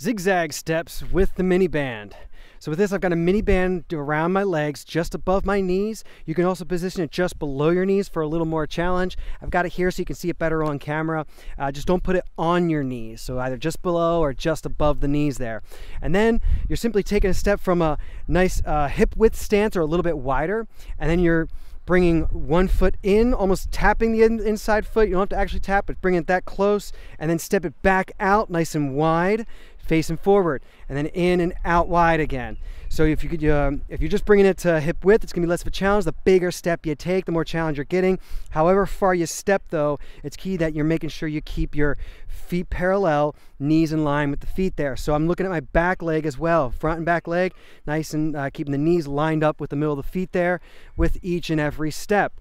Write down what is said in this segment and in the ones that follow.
zigzag steps with the mini band. So with this, I've got a mini band around my legs, just above my knees. You can also position it just below your knees for a little more challenge. I've got it here so you can see it better on camera. Uh, just don't put it on your knees. So either just below or just above the knees there. And then you're simply taking a step from a nice uh, hip width stance or a little bit wider. And then you're bringing one foot in, almost tapping the in inside foot. You don't have to actually tap, but bring it that close and then step it back out nice and wide facing forward and then in and out wide again. So if you could, uh, if you're just bringing it to hip width, it's gonna be less of a challenge. The bigger step you take, the more challenge you're getting. However far you step though, it's key that you're making sure you keep your feet parallel, knees in line with the feet there. So I'm looking at my back leg as well, front and back leg, nice and uh, keeping the knees lined up with the middle of the feet there with each and every step.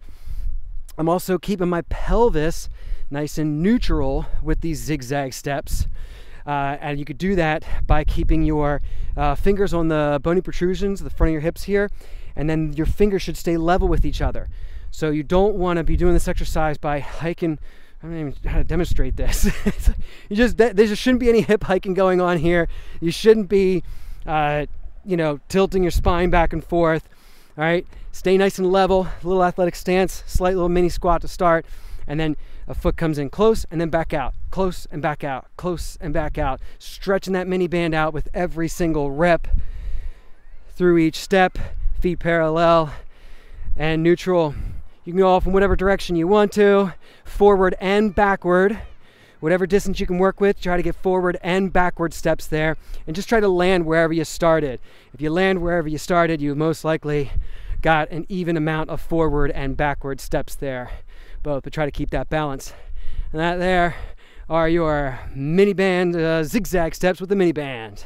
I'm also keeping my pelvis nice and neutral with these zigzag steps. Uh, and you could do that by keeping your uh, fingers on the bony protrusions, the front of your hips here, and then your fingers should stay level with each other. So you don't want to be doing this exercise by hiking. I don't even know how to demonstrate this. you just there just shouldn't be any hip hiking going on here. You shouldn't be, uh, you know, tilting your spine back and forth. All right, stay nice and level. Little athletic stance, slight little mini squat to start, and then a foot comes in close and then back out, close and back out, close and back out, stretching that mini band out with every single rep through each step, feet parallel and neutral. You can go off in whatever direction you want to, forward and backward. Whatever distance you can work with, try to get forward and backward steps there, and just try to land wherever you started. If you land wherever you started, you most likely got an even amount of forward and backward steps there both, but try to keep that balance. And that there are your mini band uh, zigzag steps with the mini band.